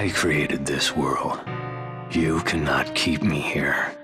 I created this world. You cannot keep me here.